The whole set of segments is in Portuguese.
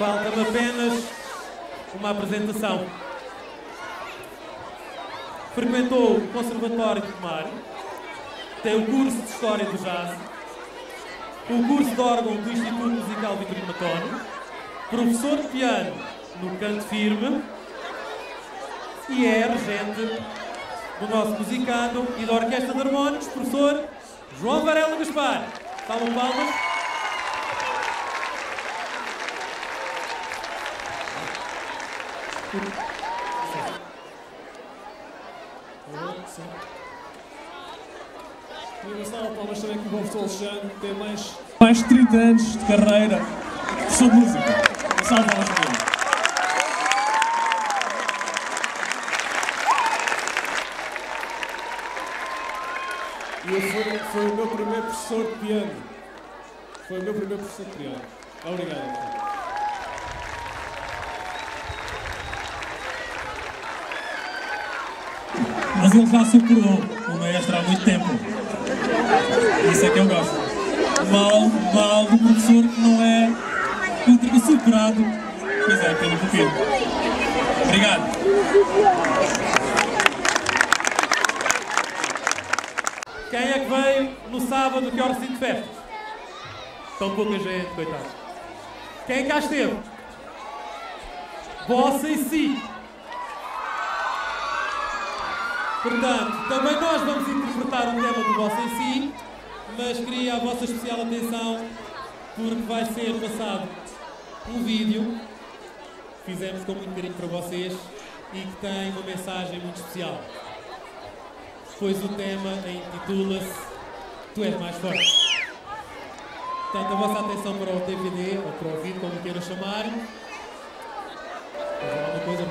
Falta-me apenas uma apresentação. Frequentou o Conservatório de Tomar, tem o curso de História do Jazz, o curso de órgão do Instituto Musical Vitorino Matono, professor de piano no Canto Firme e é regente do nosso musicado e da Orquestra de Harmónicos, professor João Varela Gaspar. Salvam palmas. E de palmas também com o professor Alexandre, tem mais, mais de 30 anos de carreira sobre música. Uma salva de palmas ele. E foi, foi o meu primeiro professor de piano. Foi o meu primeiro professor de piano. Obrigado. Mas ele já superou o maestro há muito tempo. Isso é que eu gosto. Mal, mal do professor que não é superado. Pois é, pelo pupilo. Obrigado. Quem é que veio no sábado que horas de festas? Tão pouca gente, coitado. Quem cá esteve? Vossa e si. Portanto, também nós vamos interpretar o tema do Vossa e si, mas queria a vossa especial atenção porque vai ser passado um vídeo que fizemos com muito carinho para vocês e que tem uma mensagem muito especial pois o tema intitula-se Tu és mais forte. Portanto, a vossa atenção para o DVD, ou para o vídeo, como queiram chamar. Mas é uma coisa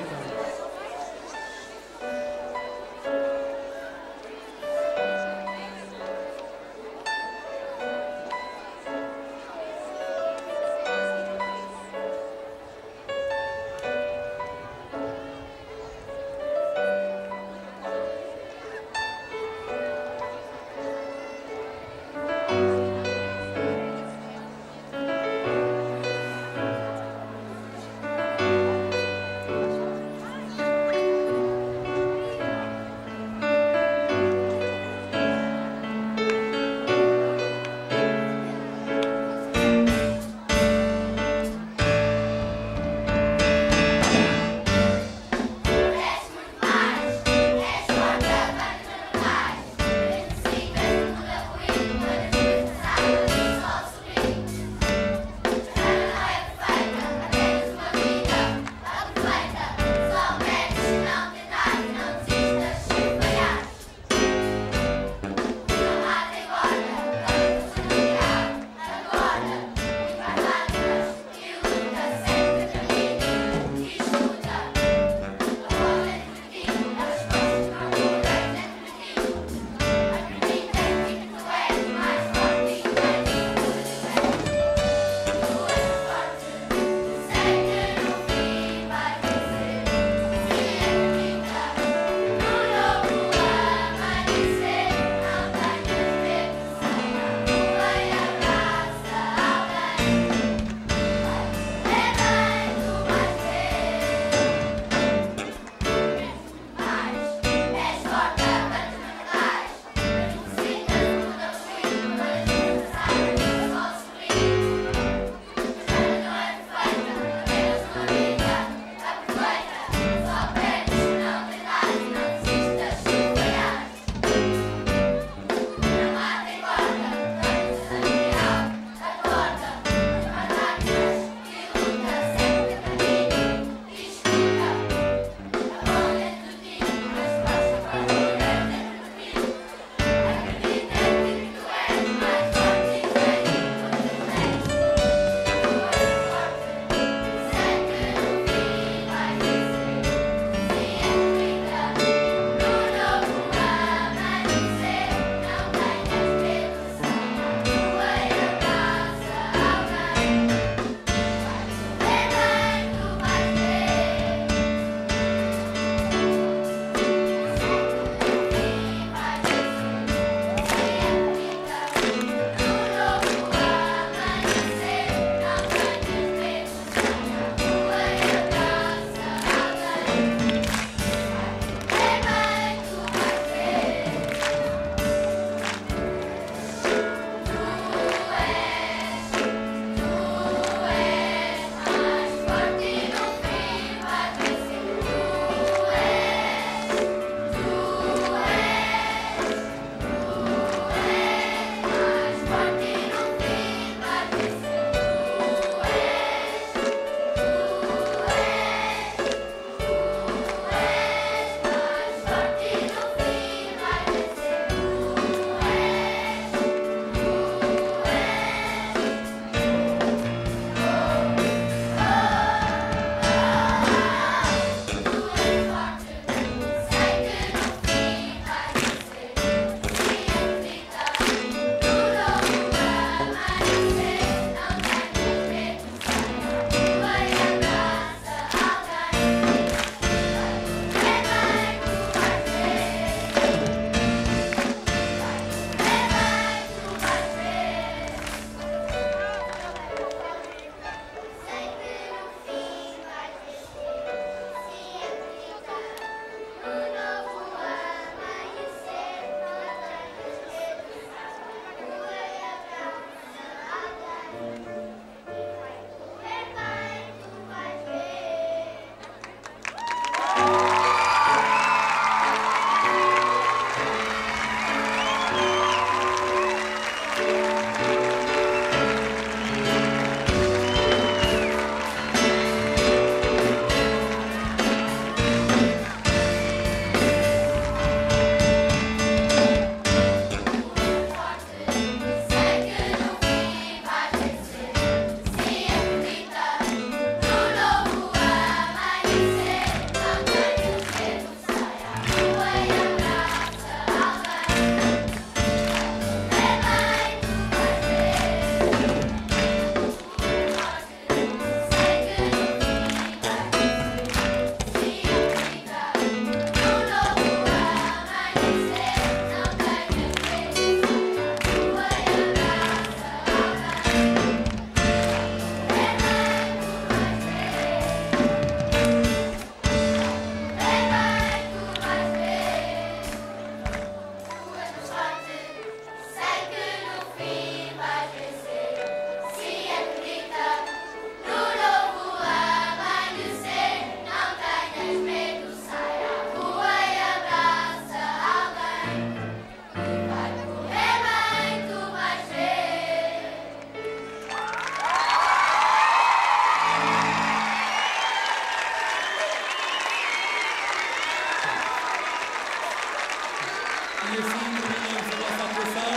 E assim terminamos a nossa atuação.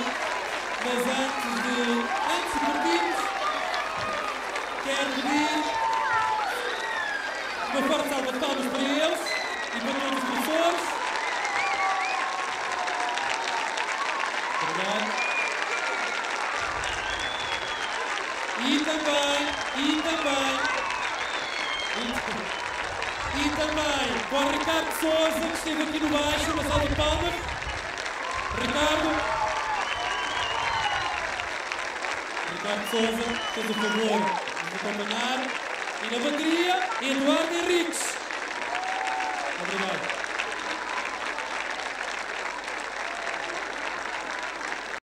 Mas antes de, antes de partirmos, quero pedir uma forte salva de palmas para eles e para todos os professores. E também, e também, e também para o Ricardo Souza, que esteve aqui no baixo, uma salva de palmas. Ricardo. Ricardo Souza, fez o favor de acompanhar. E na bateria, Eduardo Henriques. Obrigado.